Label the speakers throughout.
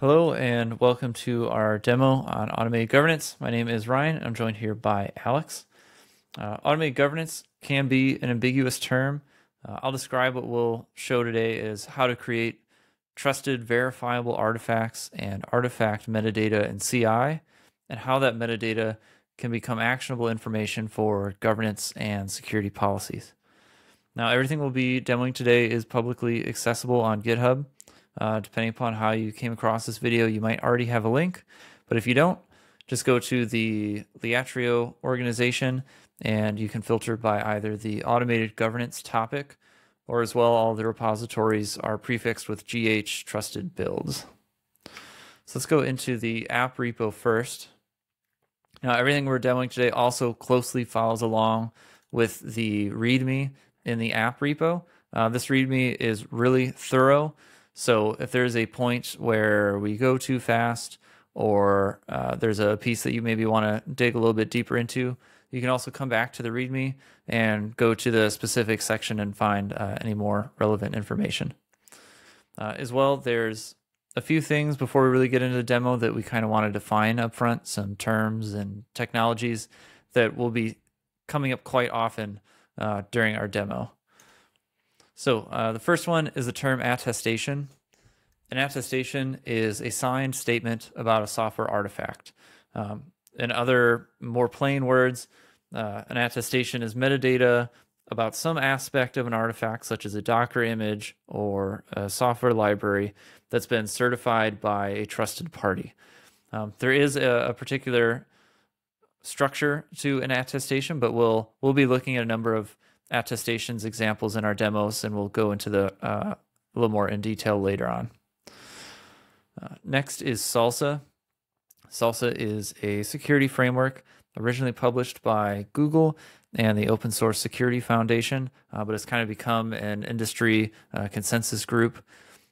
Speaker 1: Hello and welcome to our demo on automated governance. My name is Ryan. I'm joined here by Alex. Uh, automated governance can be an ambiguous term. Uh, I'll describe what we'll show today is how to create trusted verifiable artifacts and artifact metadata in CI and how that metadata can become actionable information for governance and security policies. Now, everything we'll be demoing today is publicly accessible on GitHub. Uh, depending upon how you came across this video, you might already have a link. But if you don't, just go to the Liatrio organization and you can filter by either the automated governance topic or as well all the repositories are prefixed with gh trusted builds. So let's go into the app repo first. Now everything we're demoing today also closely follows along with the README in the app repo. Uh, this README is really thorough. So if there's a point where we go too fast or uh, there's a piece that you maybe want to dig a little bit deeper into, you can also come back to the README and go to the specific section and find uh, any more relevant information. Uh, as well, there's a few things before we really get into the demo that we kind of want to define up front, some terms and technologies that will be coming up quite often uh, during our demo. So uh, the first one is the term attestation. An attestation is a signed statement about a software artifact. Um, in other more plain words, uh, an attestation is metadata about some aspect of an artifact, such as a Docker image or a software library that's been certified by a trusted party. Um, there is a, a, particular structure to an attestation, but we'll we'll be looking at a number of attestations examples in our demos, and we'll go into the uh, a little more in detail later on. Uh, next is SLSA. SLSA is a security framework originally published by Google and the Open Source Security Foundation, uh, but it's kind of become an industry uh, consensus group.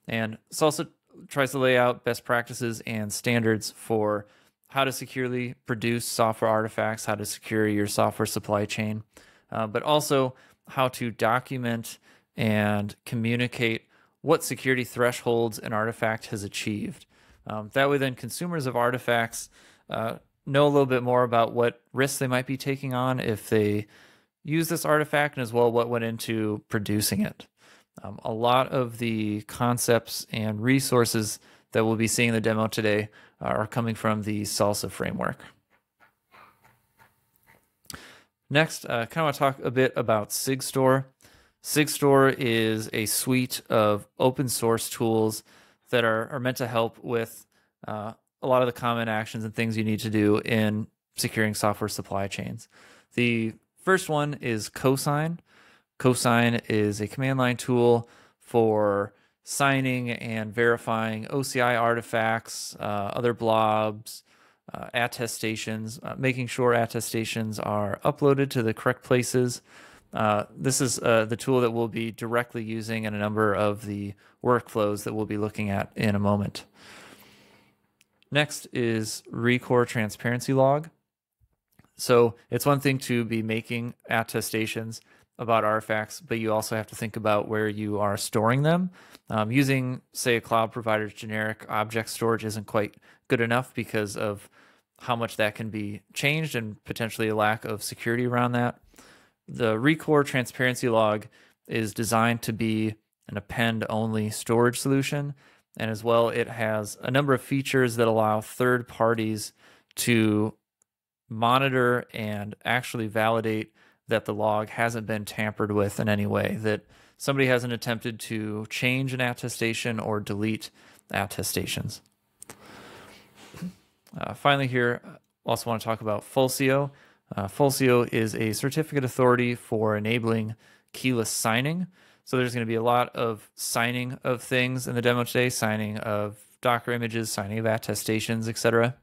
Speaker 1: And SLSA tries to lay out best practices and standards for how to securely produce software artifacts, how to secure your software supply chain, uh, but also how to document and communicate what security thresholds an artifact has achieved. Um, that way, then consumers of artifacts uh, know a little bit more about what risks they might be taking on if they use this artifact and as well what went into producing it. Um, a lot of the concepts and resources that we'll be seeing in the demo today are coming from the SLSA framework. Next, I uh, kind of want to talk a bit about SigStore. SigStore is a suite of open source tools that are, are meant to help with uh, a lot of the common actions and things you need to do in securing software supply chains. The first one is Cosign. Cosign is a command line tool for signing and verifying OCI artifacts, uh, other blobs, uh, attestations, uh, making sure attestations are uploaded to the correct places. Uh, this is uh, the tool that we'll be directly using in a number of the workflows that we'll be looking at in a moment. Next is Rekor Transparency Log. So it's one thing to be making attestations about artifacts, but you also have to think about where you are storing them. Um, using, say, a cloud provider's generic object storage isn't quite good enough because of how much that can be changed and potentially a lack of security around that. The Rekor transparency log is designed to be an append only storage solution. And as well, it has a number of features that allow third parties to monitor and actually validate that the log hasn't been tampered with in any way, that somebody hasn't attempted to change an attestation or delete attestations. Uh, finally, here, I also want to talk about Fulcio. Uh, Fulcio is a certificate authority for enabling keyless signing. So there's going to be a lot of signing of things in the demo today, signing of Docker images, signing of attestations, etc.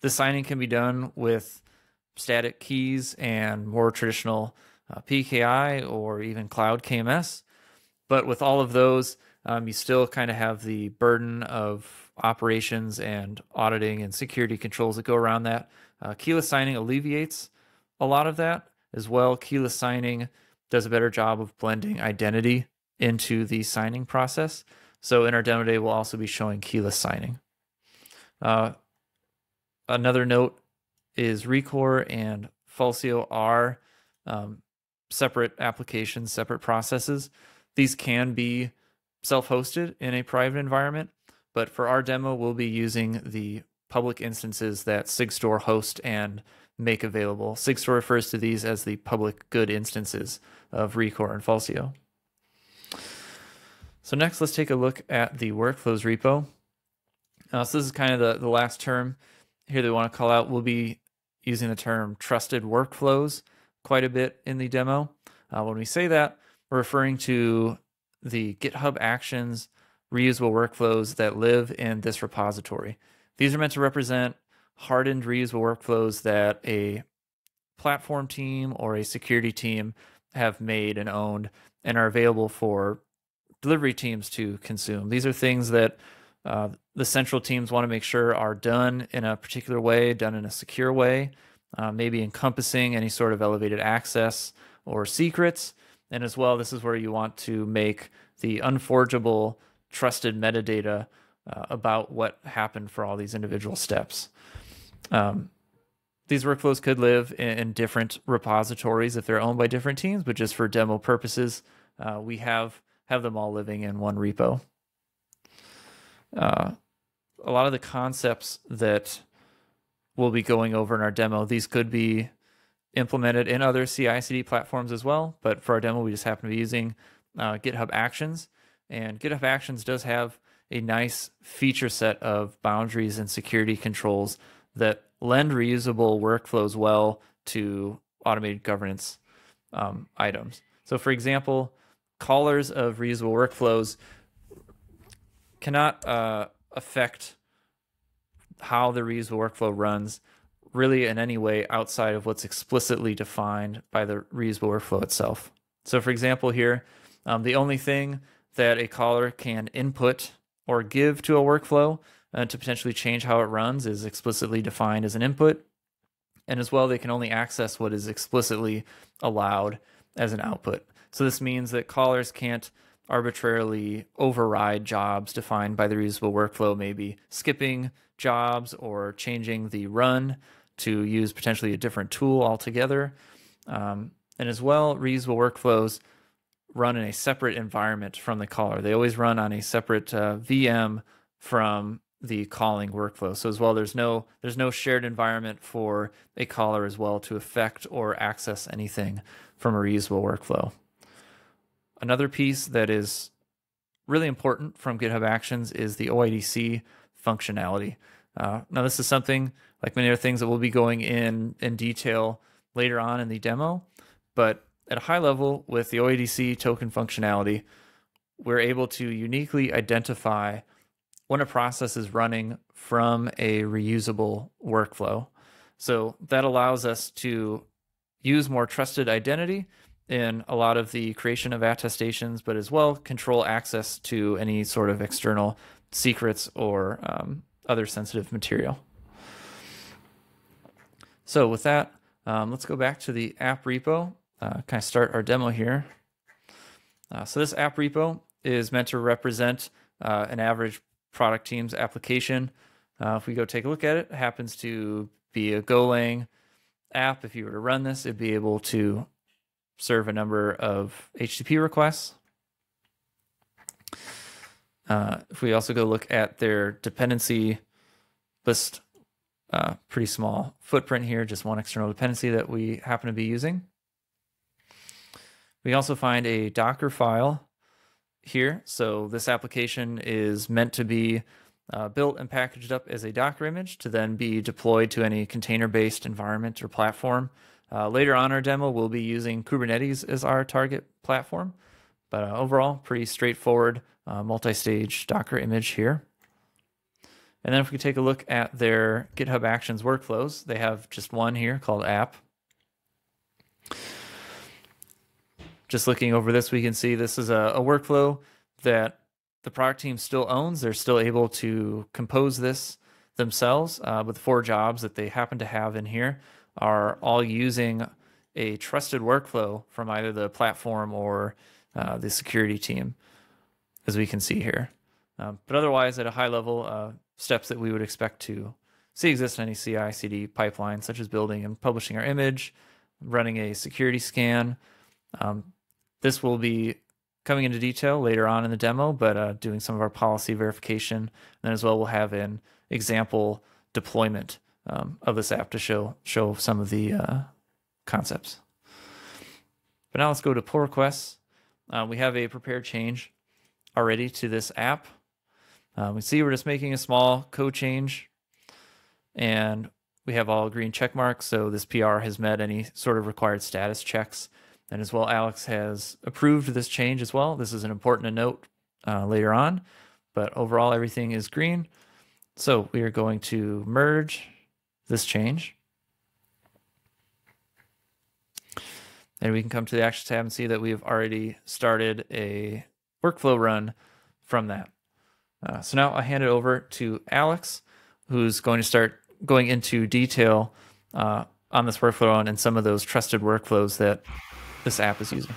Speaker 1: The signing can be done with static keys and more traditional uh, PKI or even cloud KMS. But with all of those, um, you still kind of have the burden of operations and auditing and security controls that go around that. Uh, keyless signing alleviates a lot of that as well. Keyless signing does a better job of blending identity into the signing process. So in our demo day, we'll also be showing keyless signing. Uh, another note is Rekor and Fulcio are um, separate applications, separate processes. These can be self-hosted in a private environment, but for our demo, we'll be using the public instances that SigStore host and make available. SigStore refers to these as the public good instances of Rekor and Fulcio. So next, let's take a look at the workflows repo. Uh, so this is kind of the, the last term here that we want to call out. We'll be using the term trusted workflows quite a bit in the demo. Uh, when we say that, we're referring to the GitHub Actions reusable workflows that live in this repository. These are meant to represent hardened reusable workflows that a platform team or a security team have made and owned and are available for delivery teams to consume. These are things that uh, the central teams want to make sure are done in a particular way, done in a secure way, uh, maybe encompassing any sort of elevated access or secrets. And as well, this is where you want to make the unforgeable, trusted metadata uh, about what happened for all these individual steps. Um, these workflows could live in, in, different repositories if they're owned by different teams, but just for demo purposes, uh, we have have them all living in one repo. Uh, a lot of the concepts that we'll be going over in our demo, these could be implemented in other CI/CD platforms as well. But for our demo, we just happen to be using uh, GitHub Actions, and GitHub Actions does have a nice feature set of boundaries and security controls that lend reusable workflows well to automated governance um, items. So, for example, callers of reusable workflows cannot uh, affect how the reusable workflow runs really in any way outside of what's explicitly defined by the reusable workflow itself. So, for example, here, um, the only thing that a caller can input or give to a workflow uh, to potentially change how it runs is explicitly defined as an input. And as well, they can only access what is explicitly allowed as an output. So this means that callers can't arbitrarily override jobs defined by the reusable workflow, maybe skipping jobs or changing the run to use potentially a different tool altogether. Um, and as well, reusable workflows run in a separate environment from the caller. They always run on a separate uh, VM from the calling workflow. So as well, there's no there's no shared environment for a caller as well to affect or access anything from a reusable workflow. Another piece that is really important from GitHub Actions is the OIDC functionality. Uh, now, this is something like many other things that we'll be going in in detail later on in the demo, but at a high level with the OIDC token functionality, we're able to uniquely identify when a process is running from a reusable workflow. So that allows us to use more trusted identity in a lot of the creation of attestations, but as well control access to any sort of external secrets or um, other sensitive material. So with that, um, let's go back to the app repo, uh, kind of start our demo here. Uh, so this app repo is meant to represent uh, an average product team's application. Uh, if we go take a look at it, it happens to be a Golang app. If you were to run this, it'd be able to serve a number of HTTP requests. Uh, if we also go look at their dependency list, uh, pretty small footprint here, just one external dependency that we happen to be using. We also find a Docker file here. So this application is meant to be uh, built and packaged up as a Docker image to then be deployed to any container-based environment or platform. Uh, later on our demo, we'll be using Kubernetes as our target platform. But uh, overall, pretty straightforward uh, multi-stage Docker image here. And then if we take a look at their GitHub Actions workflows, they have just one here called app. Just looking over this, we can see this is a, a workflow that the product team still owns. They're still able to compose this themselves, uh, the four jobs that they happen to have in here are all using a trusted workflow from either the platform or uh, the security team, as we can see here. Um, but otherwise, at a high level, uh, steps that we would expect to see exist in any CI CD pipeline, such as building and publishing our image, running a security scan. Um, this will be coming into detail later on in the demo, but uh, doing some of our policy verification. And then as well, we'll have an example deployment um, of this app to show show some of the uh, concepts. But now let's go to pull requests. Uh, we have a prepared change already to this app. Uh, we see we're just making a small code change and we have all green check marks. So this PR has met any sort of required status checks. And as well, Alex has approved this change as well. This is an important note uh, later on, but overall everything is green. So we are going to merge this change. And we can come to the Actions tab and see that we've already started a workflow run from that. Uh, so now I hand it over to Alex, who's going to start going into detail uh, on this workflow run and some of those trusted workflows that this app is using.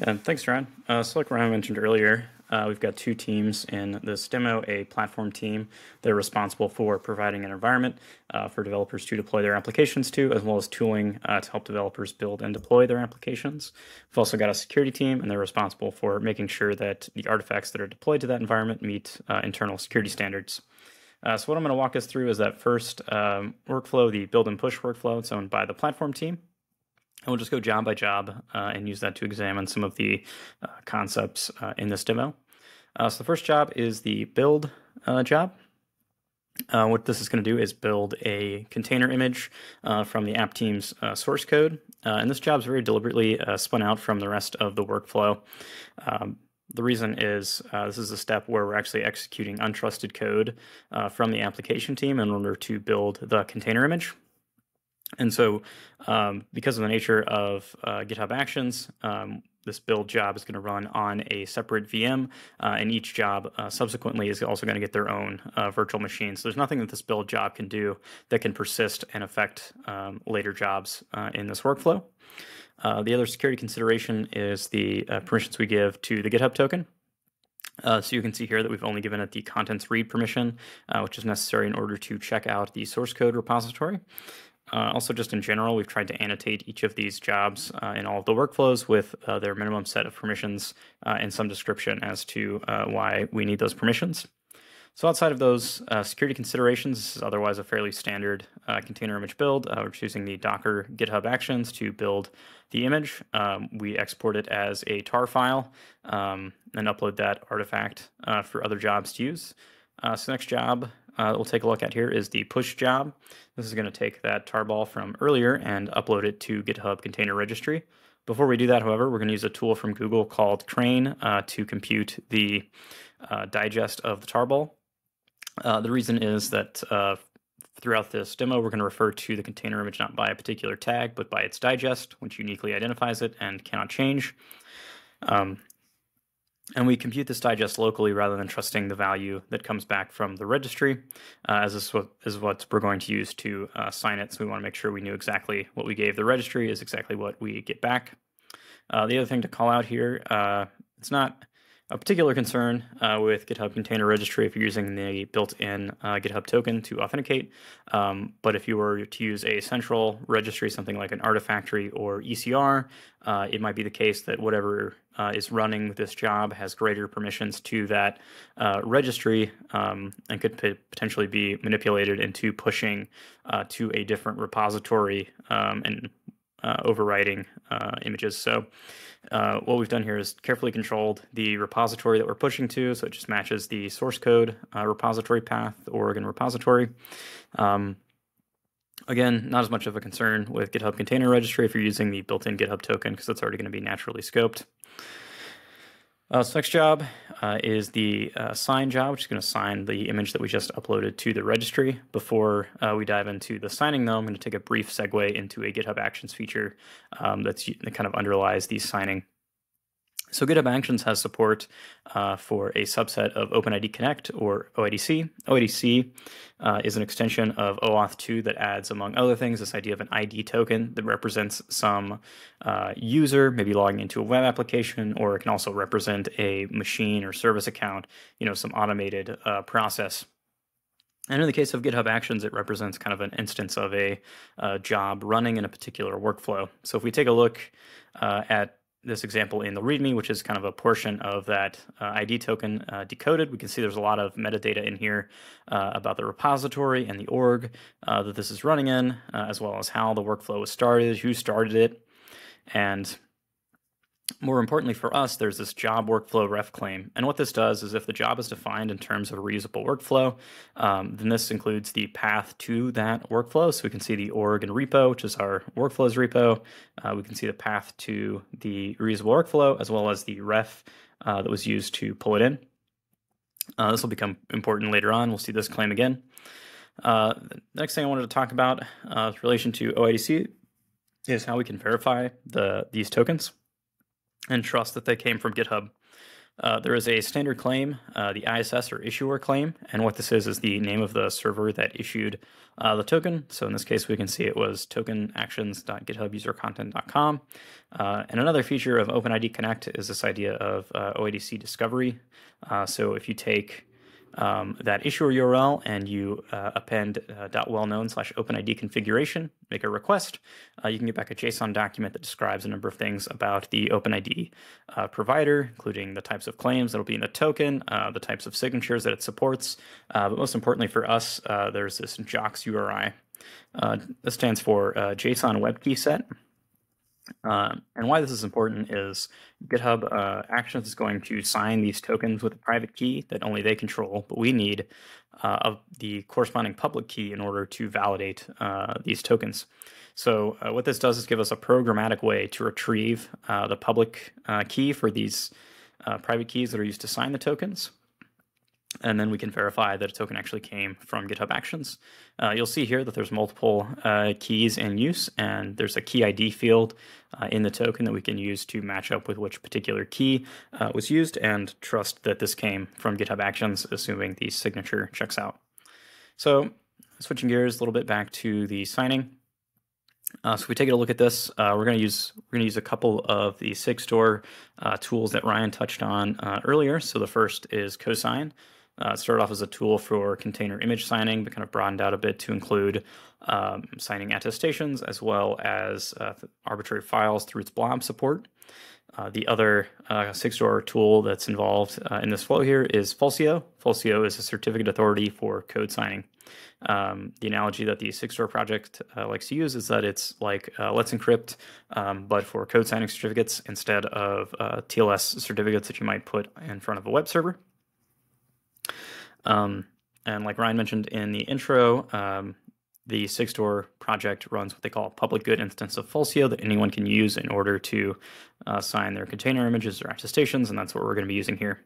Speaker 2: Yeah, thanks, Ryan. Uh, so like Ryan mentioned earlier, uh, we've got two teams in this demo, a platform team. They're responsible for providing an environment uh, for developers to deploy their applications to, as well as tooling uh, to help developers build and deploy their applications. We've also got a security team, and they're responsible for making sure that the artifacts that are deployed to that environment meet uh, internal security standards. Uh, so what I'm going to walk us through is that first um, workflow, the build and push workflow. It's owned by the platform team. And we'll just go job by job uh, and use that to examine some of the uh, concepts uh, in this demo. Uh, so the first job is the build uh, job. Uh, what this is going to do is build a container image from the app team's source code. and this job is very deliberately spun out from the rest of the workflow. Um, the reason is uh, this is a step where we're actually executing untrusted code uh, from the application team in order to build the container image. And so, um, because of the nature of uh, GitHub Actions, um, this build job is going to run on a separate VM, uh, and each job uh, subsequently is also going to get their own uh, virtual machine. So there's nothing that this build job can do that can persist and affect um, later jobs uh, in this workflow. Uh, the other security consideration is the permissions we give to the GitHub token. Uh, so you can see here that we've only given it the contents read permission, uh, which is necessary in order to check out the source code repository. Uh, also, just in general, we've tried to annotate each of these jobs uh, in all of the workflows with uh, their minimum set of permissions uh, and some description as to uh, why we need those permissions. So outside of those uh, security considerations, this is otherwise a fairly standard container image build. we're choosing the Docker GitHub Actions to build the image. Um, we export it as a tar file um, and upload that artifact for other jobs to use. so next job uh, we'll take a look at here is the push job. This is going to take that tarball from earlier and upload it to GitHub Container Registry. Before we do that, however, we're going to use a tool from Google called Crane uh, to compute the uh, digest of the tarball. Uh, the reason is that uh, throughout this demo, we're going to refer to the container image not by a particular tag, but by its digest, which uniquely identifies it and cannot change. Um, and we compute this digest locally rather than trusting the value that comes back from the registry, uh, as this is what we're going to use to uh, sign it. So we want to make sure we knew exactly what we gave the registry is exactly what we get back. Uh, the other thing to call out here, uh, it's not a particular concern uh, with GitHub Container Registry if you're using the built-in uh, GitHub token to authenticate. Um, but if you were to use a central registry, something like an Artifactory or ECR, it might be the case that whatever uh, is running this job has greater permissions to that uh, registry um, and could p- potentially be manipulated into pushing uh, to a different repository um, and overwriting images. So uh, what we've done here is carefully controlled the repository that we're pushing to, so it just matches the source code uh, repository path, Oregon repository. Um, again, not as much of a concern with GitHub Container Registry if you're using the built-in GitHub token, because that's already going to be naturally scoped. Uh, so next job uh, is the uh, sign job, which is going to sign the image that we just uploaded to the registry. Before uh, we dive into the signing, though, I'm going to take a brief segue into a GitHub Actions feature um, that's, that kind of underlies the signing. So GitHub Actions has support uh, for a subset of OpenID Connect or OIDC. OIDC uh, is an extension of OAuth 2 that adds, among other things, this idea of an ID token that represents some uh, user, maybe logging into a web application, or it can also represent a machine or service account, you know, some automated uh, process. And in the case of GitHub Actions, it represents kind of an instance of a uh, job running in a particular workflow. So if we take a look uh, at this example in the README, which is kind of a portion of that uh, ID token uh, decoded. We can see there's a lot of metadata in here uh, about the repository and the org uh, that this is running in, uh, as well as how the workflow was started, who started it, and more importantly for us, there's this job workflow ref claim. And what this does is if the job is defined in terms of a reusable workflow, um, then this includes the path to that workflow. So we can see the org and repo, which is our workflows repo. Uh, we can see the path to the reusable workflow, as well as the ref uh, that was used to pull it in. Uh, this will become important later on. We'll see this claim again. Uh, the next thing I wanted to talk about uh, in relation to OIDC is how we can verify the these tokens and trust that they came from GitHub. Uh, there is a standard claim, uh, the ISS or issuer claim, and what this is is the name of the server that issued uh, the token. So in this case, we can see it was tokenactions.githubusercontent.com. Uh, and another feature of OpenID Connect is this idea of uh, OIDC discovery. Uh, so if you take um, that issuer URL and you uh, append uh, .well-known slash OpenID configuration, make a request, uh, you can get back a JSON document that describes a number of things about the OpenID uh, provider, including the types of claims that will be in the token, uh, the types of signatures that it supports, uh, but most importantly for us, there's this JWKS URI. this stands for JSON Web Key Set. Um, and why this is important is GitHub uh, Actions is going to sign these tokens with a private key that only they control, but we need uh, the corresponding public key in order to validate uh, these tokens. So uh, what this does is give us a programmatic way to retrieve uh, the public uh, key for these private keys that are used to sign the tokens and then we can verify that a token actually came from GitHub Actions. Uh, you'll see here that there's multiple uh, keys in use, and there's a key ID field uh, in the token that we can use to match up with which particular key uh, was used and trust that this came from GitHub Actions, assuming the signature checks out. So switching gears a little bit back to the signing. Uh, so if we take a look at this, uh, we're going to use we're going to use a couple of the SigStore uh, tools that Ryan touched on uh, earlier. So the first is Cosign. Uh, started off as a tool for container image signing, but kind of broadened out a bit to include um, signing attestations as well as uh, arbitrary files through its blob support. Uh, the other uh, SigStore tool that's involved uh, in this flow here is Fulcio. Fulcio is a certificate authority for code signing. Um, the analogy that the SigStore project uh, likes to use is that it's like uh, Let's Encrypt, um, but for code signing certificates instead of TLS certificates that you might put in front of a web server. Um, and like Ryan mentioned in the intro, um, the SigStore project runs what they call a public good instance of Fulcio that anyone can use in order to uh, sign their container images or attestations, and that's what we're going to be using here.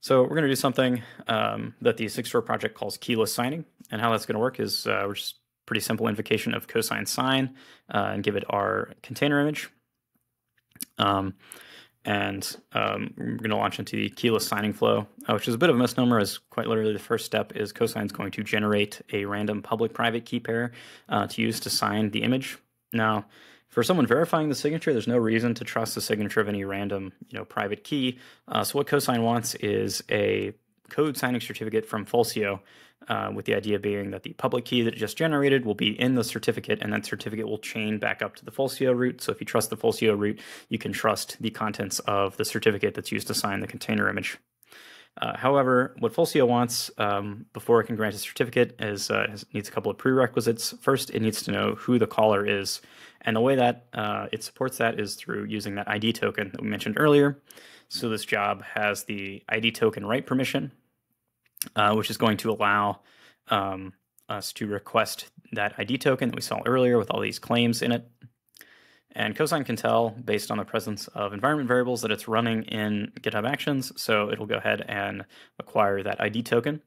Speaker 2: So we're going to do something um, that the SigStore project calls keyless signing, and how that's going to work is uh, we're just pretty simple invocation of cosign sign uh, and give it our container image. Um, and um, we're going to launch into the keyless signing flow, uh, which is a bit of a misnomer as quite literally the first step is cosign is going to generate a random public-private key pair uh, to use to sign the image. Now, for someone verifying the signature, there's no reason to trust the signature of any random, you know, private key. Uh, so what cosign wants is a code signing certificate from Fulcio uh, with the idea being that the public key that it just generated will be in the certificate, and that certificate will chain back up to the Fulcio root. So if you trust the Fulcio root, you can trust the contents of the certificate that's used to sign the container image. Uh, however, what Fulcio wants um, before it can grant a certificate is uh, needs a couple of prerequisites. First, it needs to know who the caller is, and the way that uh, it supports that is through using that ID token that we mentioned earlier. So this job has the ID token write permission, uh, which is going to allow um, us to request that ID token that we saw earlier with all these claims in it. And Cosign can tell based on the presence of environment variables that it's running in GitHub Actions, so it'll go ahead and acquire that ID token.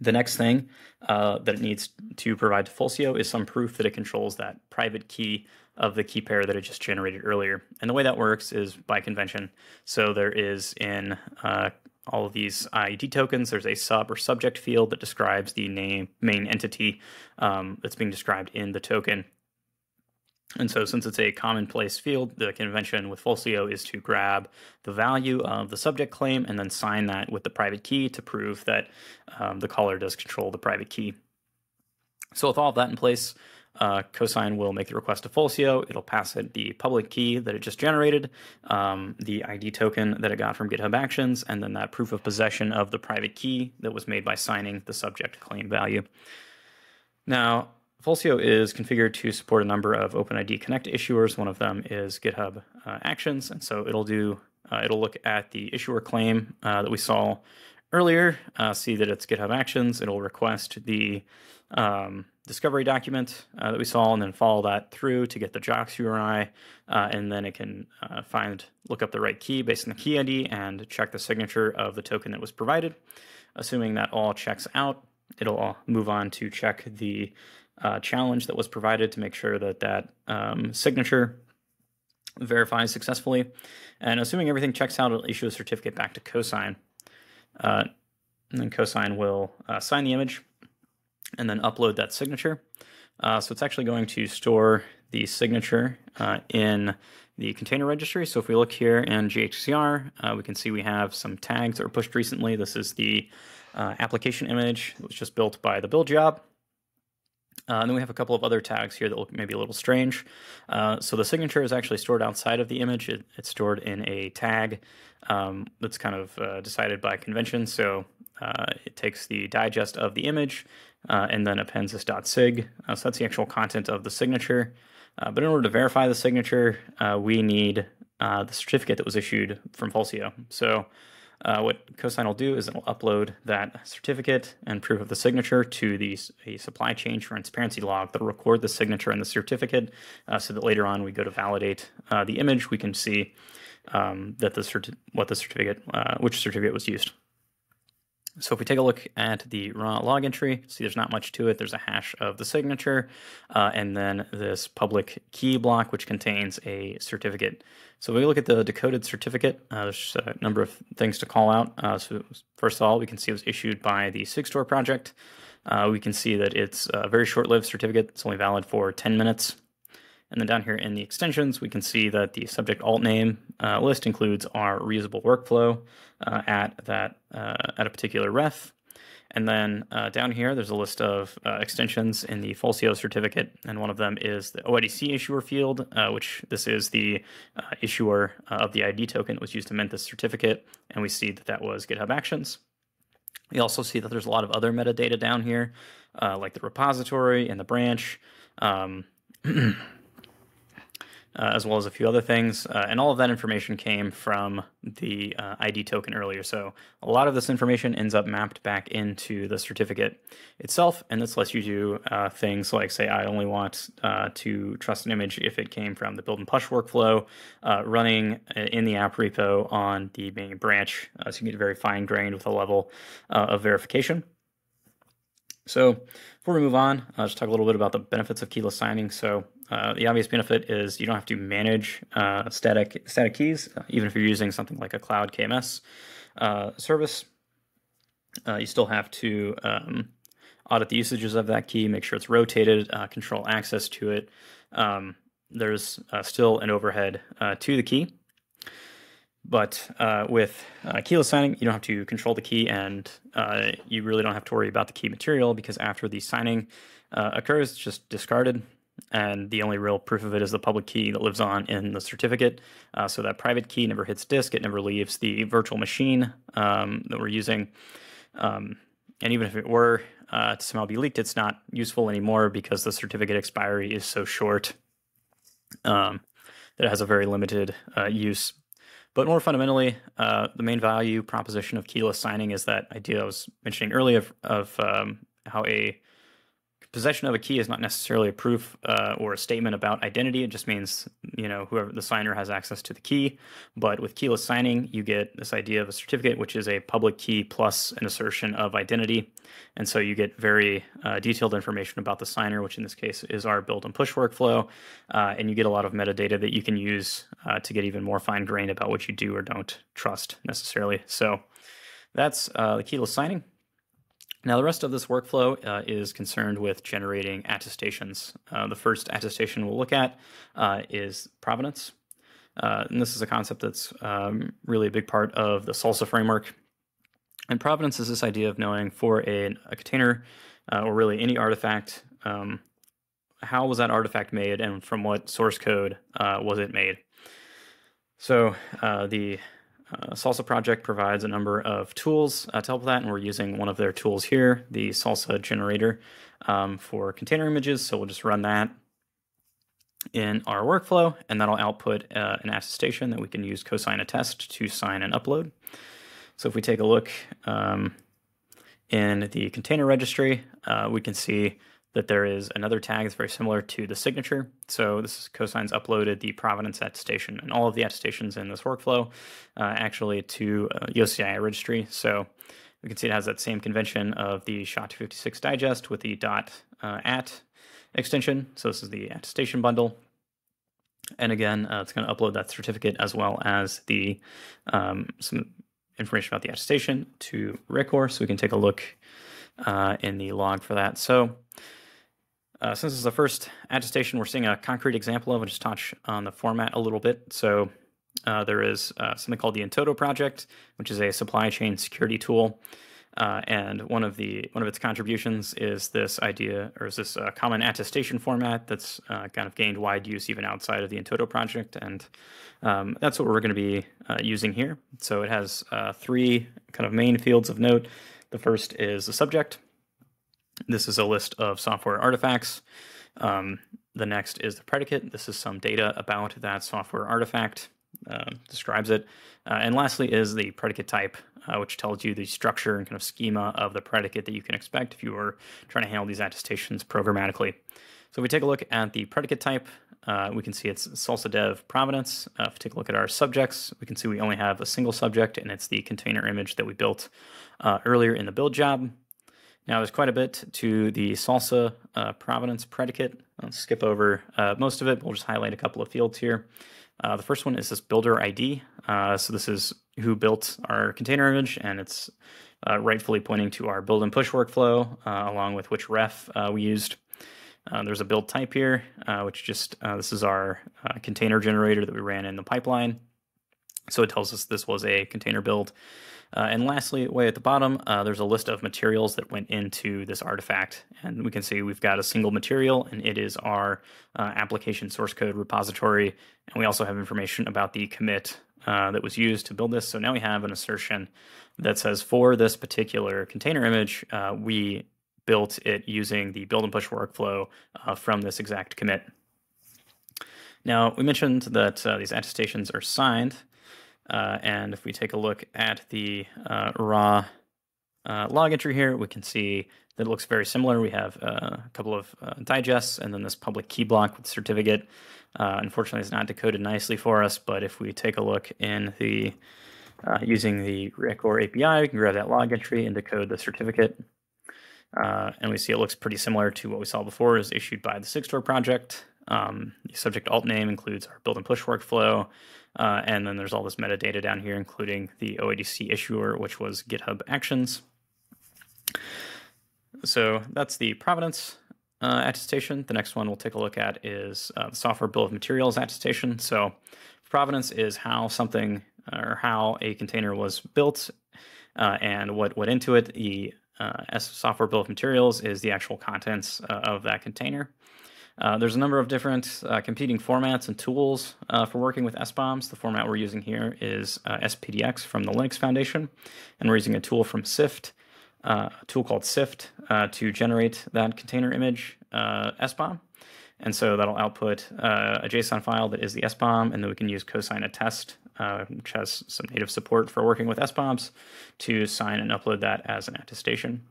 Speaker 2: The next thing uh, that it needs to provide to Fulcio is some proof that it controls that private key of the key pair that it just generated earlier. And the way that works is by convention. So there is in uh, all of these ID tokens, there's a sub or subject field that describes the name main entity um, that's being described in the token. And so, since it's a commonplace field, the convention with Fulcio is to grab the value of the subject claim and then sign that with the private key to prove that um, the caller does control the private key. So, with all of that in place, uh, Cosign will make the request to Fulcio. It'll pass it the public key that it just generated, um, the ID token that it got from GitHub Actions, and then that proof of possession of the private key that was made by signing the subject claim value. Now, Fulcio is configured to support a number of OpenID Connect issuers. One of them is GitHub uh, Actions, and so it'll do uh, it'll look at the issuer claim uh, that we saw earlier, uh, see that it's GitHub Actions. It'll request the um, discovery document uh, that we saw, and then follow that through to get the JWKS URI, uh, and then it can find look up the right key based on the key ID and check the signature of the token that was provided. Assuming that all checks out, it'll move on to check the uh, challenge that was provided to make sure that that um, signature verifies successfully. And assuming everything checks out, it'll issue a certificate back to Cosign. Uh, and then Cosign will uh, sign the image and then upload that signature. Uh, so it's actually going to store the signature uh, in the container registry. So if we look here in GHCR, uh, we can see we have some tags that were pushed recently. This is the application image that was just built by the build job. Uh, and then we have a couple of other tags here that look maybe a little strange. Uh, so the signature is actually stored outside of the image. It, it's stored in a tag um, that's kind of uh, decided by convention. So uh, it takes the digest of the image uh, and then appends this .sig. Uh, so that's the actual content of the signature. but in order to verify the signature, we need the certificate that was issued from Fulcio. So uh, what Cosign will do is it'll upload that certificate and proof of the signature to the a supply chain transparency log that'll record the signature and the certificate uh, so that later on we go to validate uh, the image, we can see um, that the certi- what the certificate, uh, which certificate was used. So if we take a look at the raw log entry, see there's not much to it. There's a hash of the signature, uh, and then this public key block, which contains a certificate. So we look at the decoded certificate, uh, there's a number of things to call out. Uh, so first of all, we can see it was issued by the Sigstore project. Uh, we can see that it's a very short-lived certificate. It's only valid for 10 minutes. And then down here in the extensions, we can see that the subject alt name uh, list includes our reusable workflow uh, at that uh, at a particular ref. And then uh, down here, there's a list of uh, extensions in the Fulcio certificate, and one of them is the OIDC issuer field, uh, which this is the issuer of the ID token that was used to mint this certificate, and we see that that was GitHub Actions. We also see that there's a lot of other metadata down here, like the repository and the branch. Um, uh, as well as a few other things. Uh, and all of that information came from the uh, ID token earlier. So a lot of this information ends up mapped back into the certificate itself. And this lets you do uh, things like say, I only want uh, to trust an image if it came from the build and push workflow uh, running in the app repo on the main branch. so you can get very fine grained with a level of verification. So before we move on, I'll just talk a little bit about the benefits of keyless signing. So uh, the obvious benefit is you don't have to manage uh, static static keys, uh, even if you're using something like a cloud KMS uh, service. Uh, you still have to um, audit the usages of that key, make sure it's rotated, control access to it. Um, there's still an overhead to the key. But with keyless signing, you don't have to control the key, and you really don't have to worry about the key material because after the signing occurs, it's just discarded and the only real proof of it is the public key that lives on in the certificate. Uh, so that private key never hits disk, it never leaves the virtual machine um, that we're using. Um, and even if it were uh, to somehow be leaked, it's not useful anymore because the certificate expiry is so short um, that it has a very limited uh, use. But more fundamentally, uh, the main value proposition of keyless signing is that idea I was mentioning earlier of, of um, how a possession of a key is not necessarily a proof uh, or a statement about identity. It just means you know whoever the signer has access to the key. But with keyless signing, you get this idea of a certificate, which is a public key plus an assertion of identity, and so you get very uh, detailed information about the signer, which in this case is our build and push workflow, uh, and you get a lot of metadata that you can use uh, to get even more fine grained about what you do or don't trust necessarily. So that's uh, the keyless signing. Now, the rest of this workflow uh, is concerned with generating attestations. Uh, the first attestation we'll look at uh, is provenance. Uh, and this is a concept that's um, really a big part of the SLSA framework. And provenance is this idea of knowing for a, a container uh, or really any artifact, um, how was that artifact made and from what source code uh, was it made? So the uh, SLSA project provides a number of tools uh, to help with that, and we're using one of their tools here, the SLSA generator, um, for container images. So we'll just run that in our workflow, and that'll output uh, an attestation that we can use cosign attest to sign and upload. So if we take a look um, in the container registry, uh, we can see that there is another tag that's very similar to the signature. So this is Cosign's uploaded the provenance attestation and all of the attestations in this workflow uh, actually to uh, USCI registry. So we can see it has that same convention of the SHA-256 digest with the dot uh, at extension. So this is the attestation bundle. And again, uh, it's going to upload that certificate as well as the um, some information about the attestation to Rekor. So we can take a look uh, in the log for that. So uh, since this is the first attestation we're seeing a concrete example of, I'll just touch on the format a little bit. So uh, there is uh, something called the in-toto project, which is a supply chain security tool. Uh, and one of the one of its contributions is this idea, or is this uh, common attestation format that's uh, kind of gained wide use even outside of the in-toto project, and um, that's what we're going to be using here. So it has three kind of main fields of note. The first is the subject, this is a list of software artifacts. Um, the next is the predicate. This is some data about that software artifact, uh, describes it. Uh, and lastly is the predicate type, uh, which tells you the structure and kind of schema of the predicate that you can expect if you were trying to handle these attestations programmatically. So if we take a look at the predicate type, uh, we can see it's SLSA dev provenance. Uh, if we take a look at our subjects, we can see we only have a single subject, and it's the container image that we built uh, earlier in the build job. Now, there's quite a bit to the SLSA uh, provenance predicate. I'll skip over uh, most of it. We'll just highlight a couple of fields here. Uh, the first one is this builder ID. Uh, so this is who built our container image, and it's uh, rightfully pointing to our build and push workflow, uh, along with which ref we used. there's a build type here, which just this is our container generator that we ran in the pipeline. So it tells us this was a container build. Uh, and lastly, way at the bottom, uh, there's a list of materials that went into this artifact. And we can see we've got a single material, and it is our uh, application source code repository. And we also have information about the commit uh, that was used to build this. So now we have an assertion that says for this particular container image, uh, we built it using the build and push workflow uh, from this exact commit. Now, we mentioned that these attestations are signed. Uh, and if we take a look at the uh, raw uh, log entry here, we can see that it looks very similar. We have uh, a couple of uh, digests and then this public key block with certificate. Uh, unfortunately, it's not decoded nicely for us, but if we take a look in the using the Rekor API, we can grab that log entry and decode the certificate. and we see it looks pretty similar to what we saw before is issued by the Sigstore project. Um, the subject alt name includes our build and push workflow. Uh, and then there's all this metadata down here, including the OIDC issuer, which was GitHub Actions. So that's the provenance uh, attestation. The next one we'll take a look at is uh, the software bill of materials attestation. So provenance is how something or how a container was built uh, and what went into it. The uh, software bill of materials is the actual contents uh, of that container. Uh, there's a number of different uh, competing formats and tools uh, for working with SBOMs. The format we're using here is uh, SPDX from the Linux Foundation, and we're using a tool from Syft, uh, a tool called Syft, to generate that container image SBOM. And so that'll output a JSON file that is the SBOM, and then we can use cosign attest, which has some native support for working with SBOMs, to sign and upload that as an attestation.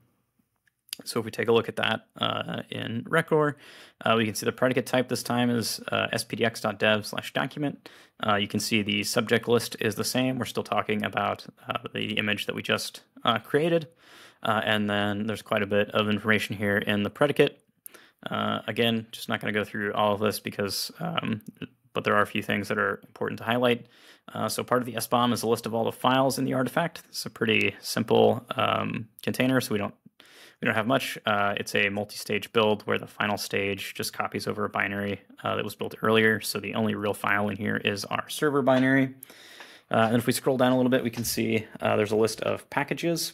Speaker 2: So if we take a look at that uh, in Rekor, uh, we can see the predicate type this time is uh, spdx.dev slash document. Uh, you can see the subject list is the same. We're still talking about uh, the image that we just uh, created. and then there's quite a bit of information here in the predicate. again, just not going to go through all of this because, um, but there are a few things that are important to highlight. so part of the SBOM is a list of all the files in the artifact. It's a pretty simple um, container, so we don't we don't have much. Uh, it's a multi-stage build where the final stage just copies over a binary uh, that was built earlier. So the only real file in here is our server binary. Uh, and if we scroll down a little bit, we can see uh, there's a list of packages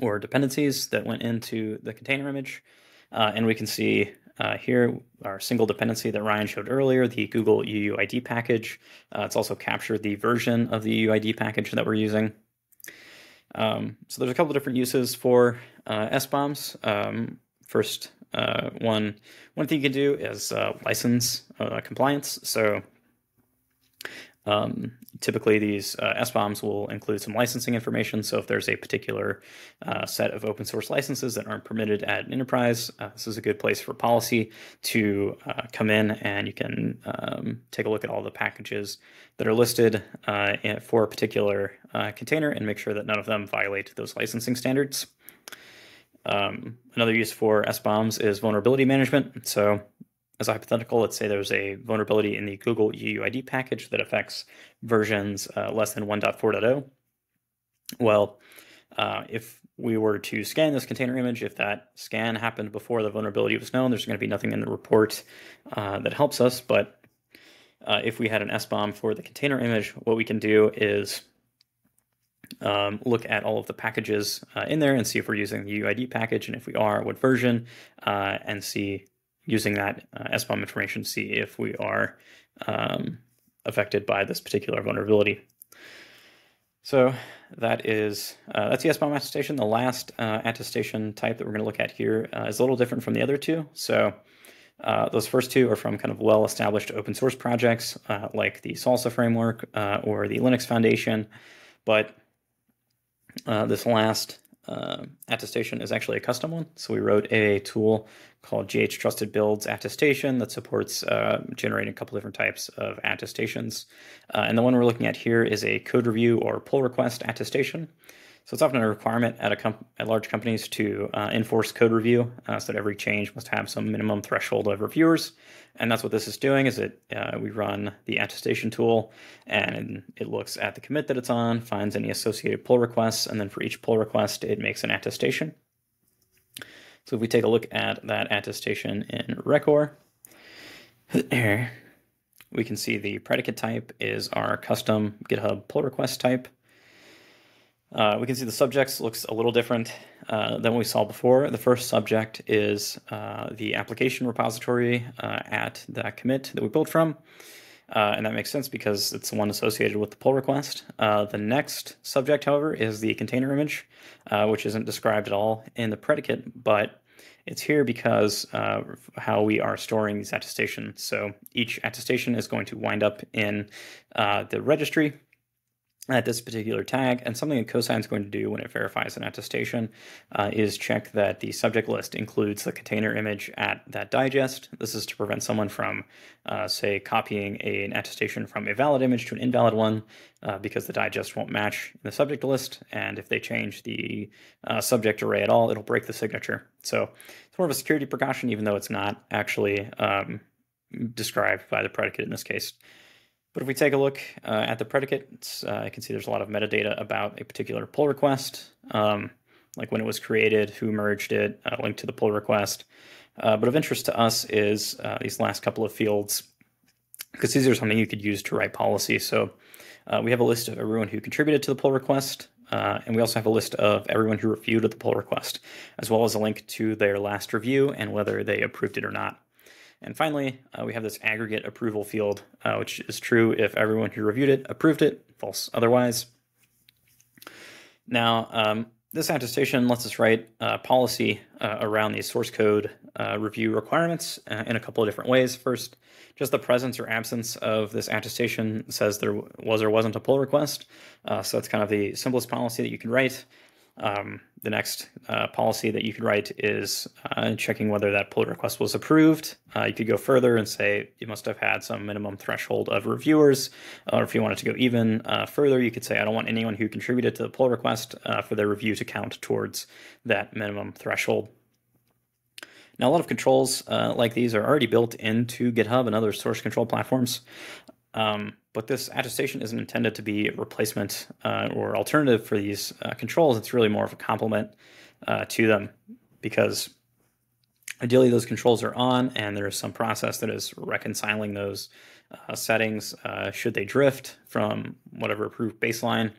Speaker 2: or dependencies that went into the container image. Uh, and we can see uh, here our single dependency that Ryan showed earlier, the Google UUID package. it's also captured the version of the UUID package that we're using. Um, so there's a couple different uses for uh, SBOMs. Um, first uh, one, one thing you can do is uh, license uh, compliance. So um, typically these uh, SBOMs will include some licensing information. So if there's a particular uh, set of open source licenses that aren't permitted at an enterprise, uh, this is a good place for policy to uh, come in and you can um, take a look at all the packages that are listed uh, for a particular uh, container and make sure that none of them violate those licensing standards. Um, another use for SBOMs is vulnerability management. So as a hypothetical, let's say there's a vulnerability in the Google UUID package that affects versions uh, less than 1.4.0. Well, uh, if we were to scan this container image, if that scan happened before the vulnerability was known, there's going to be nothing in the report uh, that helps us. But uh, if we had an SBOM for the container image, what we can do is um, look at all of the packages uh, in there and see if we're using the UUID package, and if we are, what version, uh, and see using that uh, SBOM information to see if we are um, affected by this particular vulnerability. So that is uh, that's the SBOM attestation. The last uh, attestation type that we're going to look at here uh, is a little different from the other two. So uh, those first two are from kind of well-established open source projects uh, like the SLSA framework uh, or the Linux Foundation, but this last uh, attestation is actually a custom one. So we wrote a tool called GH Trusted Builds attestation that supports uh, generating a couple different types of attestations. Uh, and the one we're looking at here is a code review or pull request attestation. So it's often a requirement at, a at large companies to uh, enforce code review uh, so that every change must have some minimum threshold of reviewers. And that's what this is doing is it uh, we run the attestation tool and it looks at the commit that it's on, finds any associated pull requests, and then for each pull request, it makes an attestation. So if we take a look at that attestation in Rekor, we can see the predicate type is our custom GitHub pull request type. Uh, we can see the subjects looks a little different uh, than what we saw before. The first subject is uh, the application repository uh, at that commit that we built from. Uh, and that makes sense because it's the one associated with the pull request. Uh, the next subject, however, is the container image, which isn't described at all in the predicate, but it's here because how we are storing these attestations. So each attestation is going to wind up in the registry at this particular tag. And something that Cosign is going to do when it verifies an attestation uh, is check that the subject list includes the container image at that digest. This is to prevent someone from, uh, say, copying a, an attestation from a valid image to an invalid one uh, because the digest won't match in the subject list. And if they change the uh, subject array at all, it'll break the signature. So it's more of a security precaution, even though it's not actually um, described by the predicate in this case. But if we take a look uh, at the predicate, uh, I can see there's a lot of metadata about a particular pull request, um, like when it was created, who merged it, a link to the pull request. Uh, but of interest to us is uh, these last couple of fields, because these are something you could use to write policy. So uh, we have a list of everyone who contributed to the pull request, uh, and we also have a list of everyone who reviewed the pull request, as well as a link to their last review and whether they approved it or not. And finally, uh, we have this aggregate approval field, uh, which is true if everyone who reviewed it approved it, false otherwise. Now, um, this attestation lets us write uh, policy uh, around these source code uh, review requirements uh, in a couple of different ways. First, just the presence or absence of this attestation says there was or wasn't a pull request. so that's kind of the simplest policy that you can write. Um, the next uh, policy that you could write is uh, checking whether that pull request was approved. Uh, you could go further and say you must have had some minimum threshold of reviewers, or if you wanted to go even uh, further, you could say I don't want anyone who contributed to the pull request uh, for their review to count towards that minimum threshold. Now, a lot of controls uh, like these are already built into GitHub and other source control platforms. Um, but this attestation isn't intended to be a replacement uh, or alternative for these uh, controls. It's really more of a complement uh, to them because ideally those controls are on and there is some process that is reconciling those uh, settings uh, should they drift from whatever approved baseline.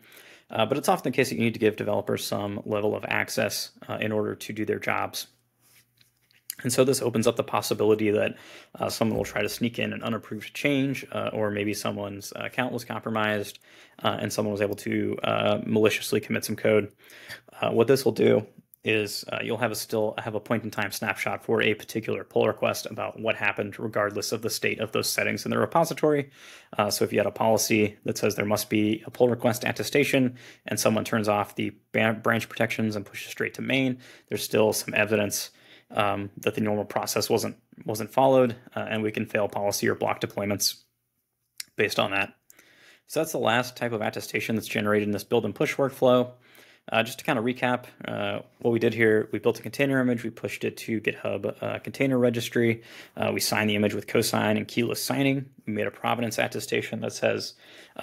Speaker 2: Uh, but it's often the case that you need to give developers some level of access in order to do their jobs. And so this opens up the possibility that uh, someone will try to sneak in an unapproved change, uh, or maybe someone's account was compromised uh, and someone was able to uh, maliciously commit some code. Uh, what this will do is uh, you'll have a still have a point in time snapshot for a particular pull request about what happened, regardless of the state of those settings in the repository. so if you had a policy that says there must be a pull request attestation, and someone turns off the branch protections and pushes straight to main, there's still some evidence um, that the normal process wasn't wasn't followed, uh, and we can fail policy or block deployments based on that. So that's the last type of attestation that's generated in this build and push workflow. Uh, just to kind of recap uh, what we did here, we built a container image, we pushed it to GitHub uh, container registry, uh, we signed the image with cosign and keyless signing, we made a provenance attestation that says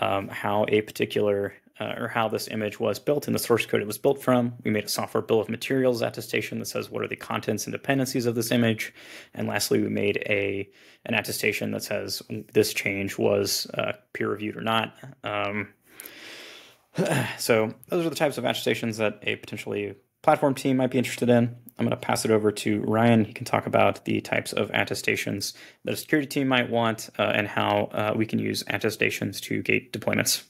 Speaker 2: um, how a particular uh, or how this image was built in the source code it was built from. We made a software bill of materials attestation that says what are the contents and dependencies of this image. And lastly, we made a an attestation that says this change was uh, peer reviewed or not. Um, so those are the types of attestations that a potentially platform team might be interested in. I'm going to pass it over to Ryan. He can talk about the types of attestations that a security team might want uh, and how uh, we can use attestations to gate deployments.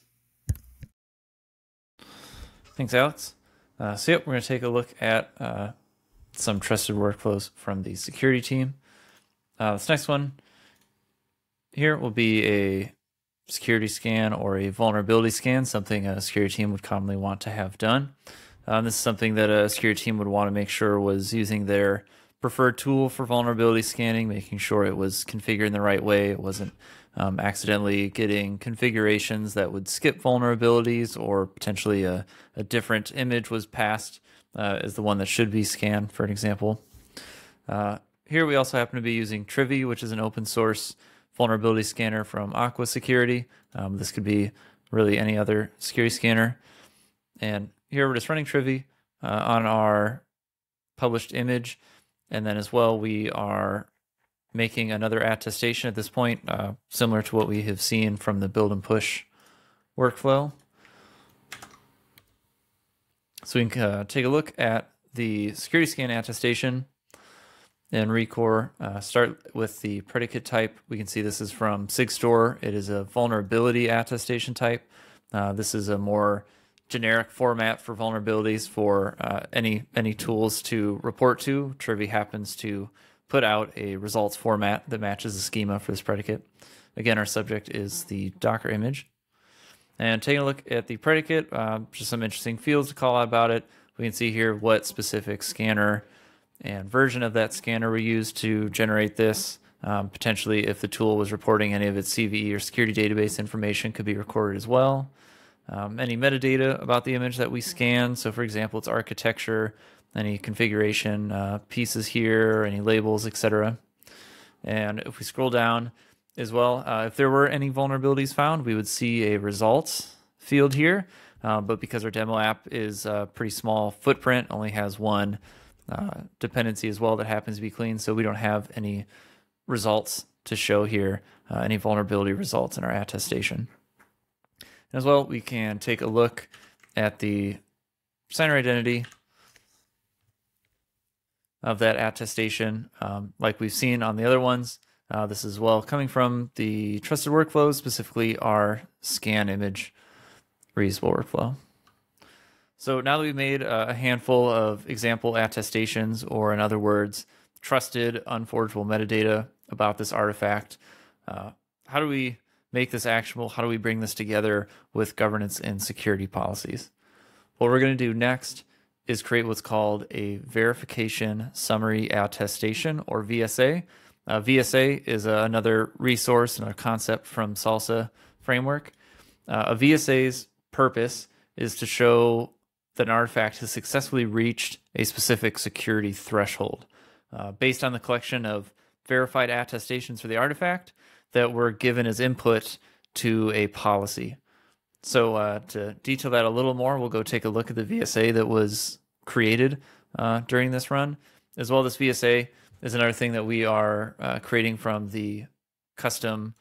Speaker 1: Thanks, Alex. Uh, so, yep, we're going to take a look at uh, some trusted workflows from the security team. Uh, this next one here will be a security scan or a vulnerability scan, something a security team would commonly want to have done. Um, this is something that a security team would want to make sure was using their preferred tool for vulnerability scanning, making sure it was configured in the right way. It wasn't um, accidentally getting configurations that would skip vulnerabilities or potentially a, a different image was passed uh, as the one that should be scanned, for an example. Uh, here we also happen to be using Trivy, which is an open source vulnerability scanner from Aqua Security. Um, this could be really any other security scanner. And here we're just running Trivy uh, on our published image. And then as well, we are making another attestation at this point, uh, similar to what we have seen from the build and push workflow. So we can uh, take a look at the security scan attestation in Rekor. Uh, start with the predicate type. We can see this is from Sigstore. It is a vulnerability attestation type. Uh, this is a more generic format for vulnerabilities for uh, any any tools to report to. Trivy happens to put out a results format that matches the schema for this predicate. Again, our subject is the Docker image. And taking a look at the predicate, uh, just some interesting fields to call out about it. We can see here what specific scanner and version of that scanner we used to generate this. Um, potentially, if the tool was reporting any of its CVE or security database information, could be recorded as well. Um, any metadata about the image that we scan. So, for example, its architecture, any configuration uh, pieces here, any labels, etc. And if we scroll down as well, uh, if there were any vulnerabilities found, we would see a results field here. Uh, but because our demo app is a pretty small footprint, only has one uh, dependency as well that happens to be clean, so we don't have any results to show here, uh, any vulnerability results in our attestation. As well, we can take a look at the signer identity of that attestation, um, like we've seen on the other ones. Uh, this is well coming from the trusted workflows, specifically our scan image reusable workflow. So now that we've made a handful of example attestations, or in other words, trusted unforgeable metadata about this artifact, uh, how do we make this actionable? How do we bring this together with governance and security policies? What we're going to do next is create what's called a verification summary attestation or VSA. Uh, VSA is uh, another resource and a concept from SLSA framework. Uh, a VSA's purpose is to show that an artifact has successfully reached a specific security threshold uh, based on the collection of verified attestations for the artifact that were given as input to a policy. So uh, to detail that a little more, we'll go take a look at the VSA that was created uh, during this run, as well. This VSA is another thing that we are uh, creating from the custom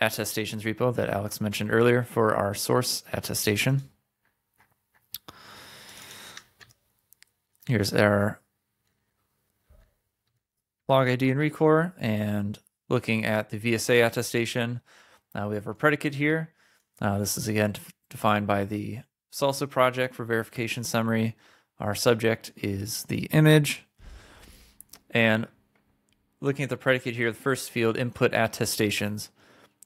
Speaker 1: attestations repo that Alex mentioned earlier for our source attestation. Here's our log ID and Rekor, and looking at the VSA attestation, uh, we have our predicate here. Uh, this is again defined by the SLSA project for verification summary. Our subject is the image. And looking at the predicate here, the first field, input attestations.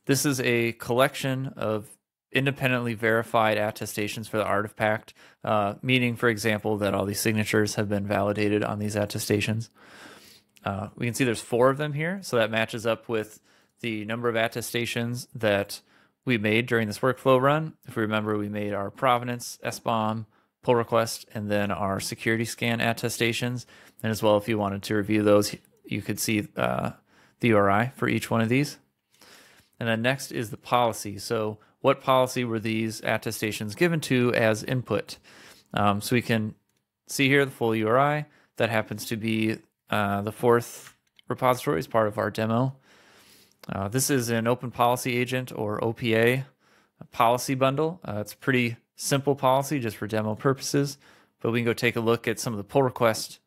Speaker 1: This is a collection of independently verified attestations for the artifact, uh, meaning, for example, that all these signatures have been validated on these attestations. Uh, we can see there's four of them here, so that matches up with the number of attestations that we made during this workflow run. If we remember, we made our provenance, SBOM, pull request, and then our security scan attestations. And as well, if you wanted to review those, you could see uh, the URI for each one of these. And then next is the policy. So what policy were these attestations given to as input? Um, so we can see here the full URI. That happens to be uh, the fourth repository as part of our demo. Uh, this is an open policy agent or OPA policy bundle. Uh, it's a pretty simple policy just for demo purposes, but we can go take a look at some of the pull request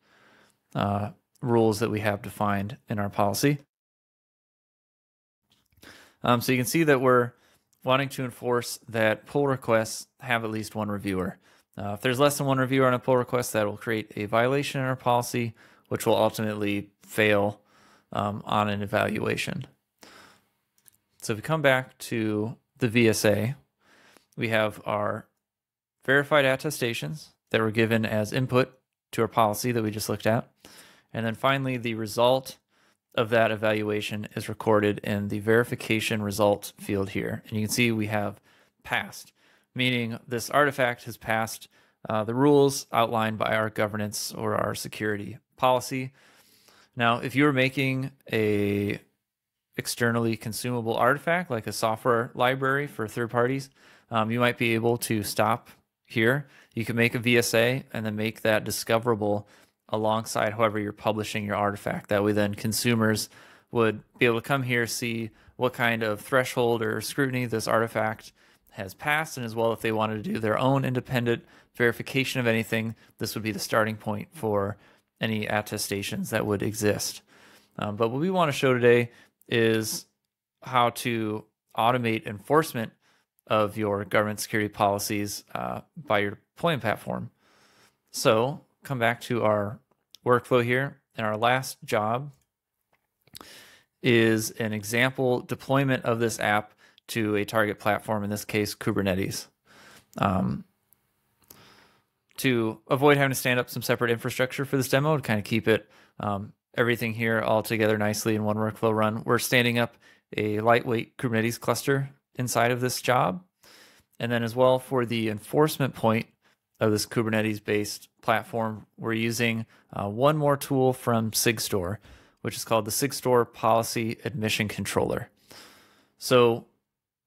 Speaker 1: uh, rules that we have defined in our policy. Um, so you can see that we're wanting to enforce that pull requests have at least one reviewer. Uh, if there's less than one reviewer on a pull request, that will create a violation in our policy, which will ultimately fail um, on an evaluation. So if we come back to the VSA, we have our verified attestations that were given as input to our policy that we just looked at. And then finally, the result of that evaluation is recorded in the verification result field here. And you can see we have passed, meaning this artifact has passed uh, the rules outlined by our governance or our security policy. Now, if you were making a externally consumable artifact like a software library for third parties, um, you might be able to stop here. You can make a VSA and then make that discoverable alongside however you're publishing your artifact. That way, then consumers would be able to come here, see what kind of threshold or scrutiny this artifact has passed, and as well, if they wanted to do their own independent verification of anything, this would be the starting point for any attestations that would exist. Um, but what we want to show today is how to automate enforcement of your government security policies uh, by your deployment platform. So come back to our workflow here. And our last job is an example deployment of this app to a target platform, in this case, Kubernetes. Um, to avoid having to stand up some separate infrastructure for this demo to kind of keep it um, everything here all together nicely in one workflow run, we're standing up a lightweight Kubernetes cluster inside of this job. And then as well for the enforcement point of this Kubernetes based platform, we're using uh, one more tool from SigStore, which is called the SigStore Policy Admission Controller. So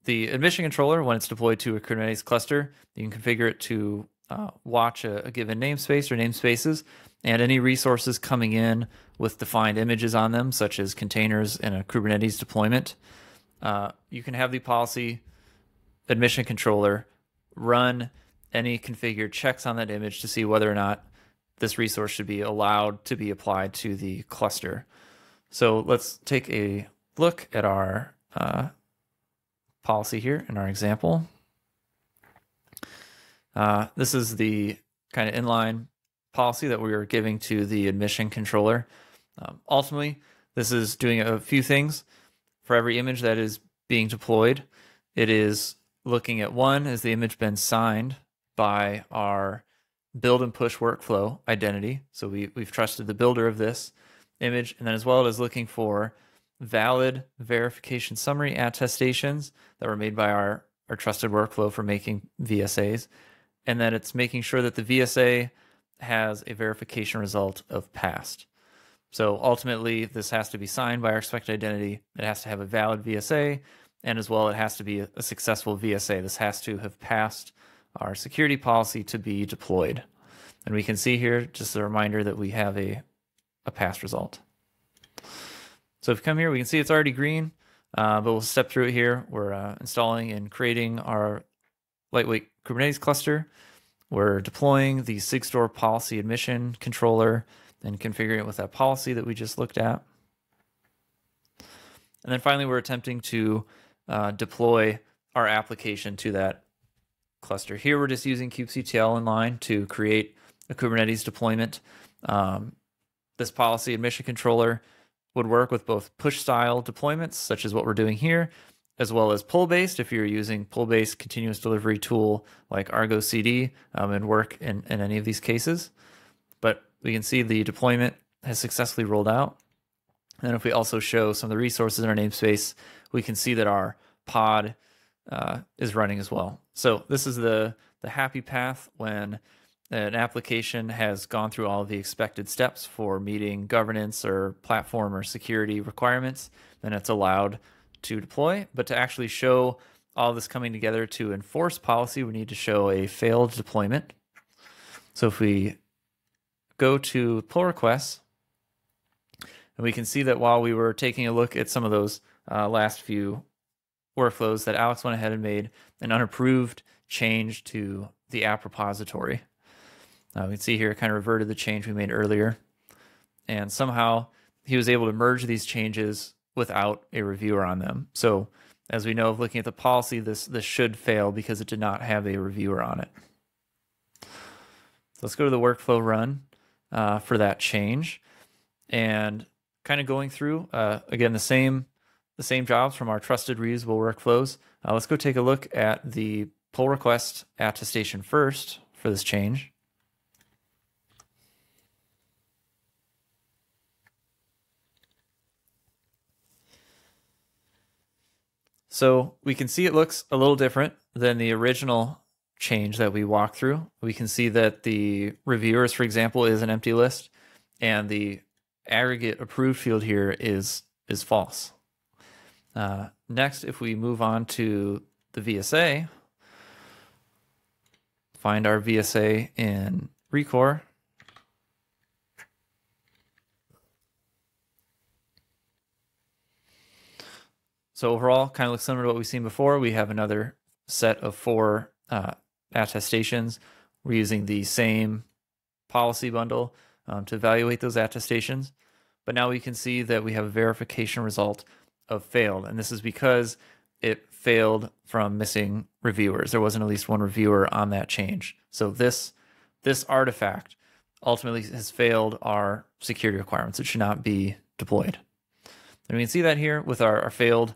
Speaker 1: the admission controller, when it's deployed to a Kubernetes cluster, you can configure it to uh, watch a, a, given namespace or namespaces and any resources coming in with defined images on them, such as containers in a Kubernetes deployment. Uh, you can have the policy admission controller run any configured checks on that image to see whether or not this resource should be allowed to be applied to the cluster. So let's take a look at our uh, policy here in our example. Uh, this is the kind of inline policy that we are giving to the admission controller. Um, ultimately, this is doing a few things. For every image that is being deployed, it is looking at one, has the image been signed by our build and push workflow identity. So we, we've trusted the builder of this image, and then as well as looking for valid verification summary attestations that were made by our, our trusted workflow for making VSAs. And then it's making sure that the VSA has a verification result of passed. So ultimately, this has to be signed by our expected identity. It has to have a valid VSA, and as well, it has to be a, successful VSA. This has to have passed our security policy to be deployed. And we can see here, just a reminder that we have a, a pass result. So if we come here, we can see it's already green, uh, but we'll step through it here. We're uh, installing and creating our lightweight Kubernetes cluster. We're deploying the SigStore policy admission controller and configuring it with that policy that we just looked at. And then finally, we're attempting to uh, deploy our application to that cluster. Here, we're just using kubectl inline to create a Kubernetes deployment. Um, this policy admission controller would work with both push style deployments, such as what we're doing here, as well as pull based if you're using pull based continuous delivery tool like Argo CD um, and work in, in any of these cases. We can see the deployment has successfully rolled out. And if we also show some of the resources in our namespace, we can see that our pod uh, is running as well. So this is the, the happy path when an application has gone through all the expected steps for meeting governance or platform or security requirements, then it's allowed to deploy. But to actually show all this coming together to enforce policy, we need to show a failed deployment. So if we go to pull requests, and we can see that while we were taking a look at some of those uh, last few workflows that Alex went ahead and made an unapproved change to the app repository. Uh, we can see here it kind of reverted the change we made earlier. And somehow he was able to merge these changes without a reviewer on them. So as we know of looking at the policy, this, this should fail because it did not have a reviewer on it. So let's go to the workflow run uh, for that change. And kind of going through, uh, again, the same the same jobs from our trusted reusable workflows. Uh, let's go take a look at the pull request attestation first for this change. So we can see it looks a little different than the original change that we walk through. We can see that the reviewers, for example, is an empty list, and the aggregate approved field here is is false. Uh, next, if we move on to the VSA, find our VSA in Rekor. So overall, kind of looks similar to what we've seen before. We have another set of four uh, attestations. We're using the same policy bundle um, to evaluate those attestations. But now we can see that we have a verification result of failed. And this is because it failed from missing reviewers. There wasn't at least one reviewer on that change. So this this artifact ultimately has failed our security requirements. It should not be deployed. And we can see that here with our, our failed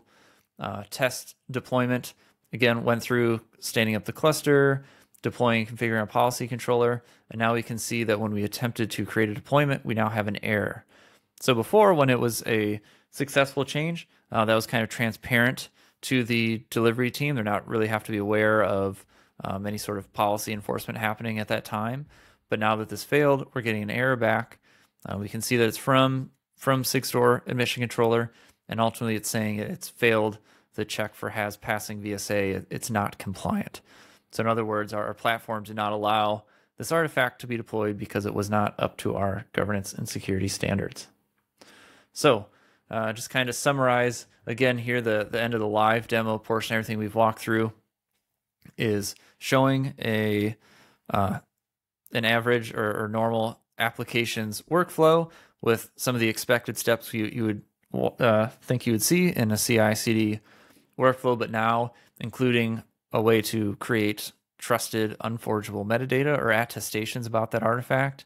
Speaker 1: uh, test deployment. Again, went through standing up the cluster, deploying, configuring a policy controller, and now we can see that when we attempted to create a deployment, we now have an error. So before, when it was a successful change, uh, that was kind of transparent to the delivery team. They're not really have to be aware of um, any sort of policy enforcement happening at that time. But now that this failed, we're getting an error back. Uh, we can see that it's from from SigStore admission controller, and ultimately it's saying it's failed the check for has passing VSA. It's not compliant. So in other words, our, our platform did not allow this artifact to be deployed because it was not up to our governance and security standards. So uh, just kind of summarize again here the, the end of the live demo portion, everything we've walked through is showing a uh, an average or, or, normal applications workflow with some of the expected steps you, you would uh, think you would see in a CI CD workflow, but now including a way to create trusted, unforgeable metadata or attestations about that artifact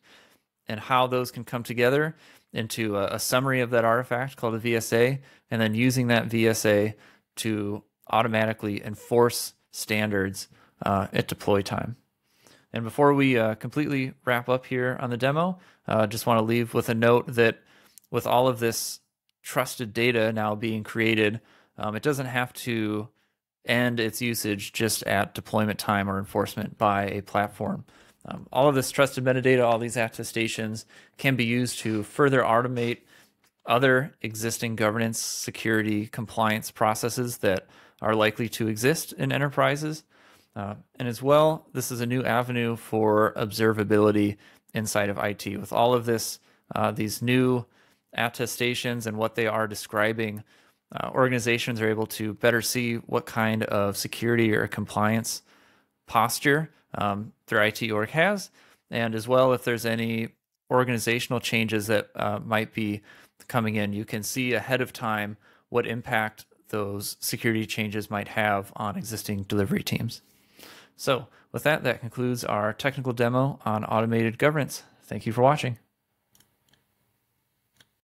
Speaker 1: and how those can come together into a, a, summary of that artifact called a VSA, and then using that VSA to automatically enforce standards uh, at deploy time. And before we uh, completely wrap up here on the demo, uh, just want to leave with a note that with all of this trusted data now being created, um, it doesn't have to end its usage just at deployment time or enforcement by a platform. Um, all of this trusted metadata, all these attestations can be used to further automate other existing governance, security, compliance processes that are likely to exist in enterprises. Uh, and as well, this is a new avenue for observability inside of IT. With all of this, uh, these new attestations and what they are describing, uh, organizations are able to better see what kind of security or compliance posture um, their IT org has, and as well if there's any organizational changes that uh, might be coming in, you can see ahead of time what impact those security changes might have on existing delivery teams. So with that, that concludes our technical demo on automated governance. Thank you for watching.